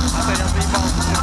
Ah,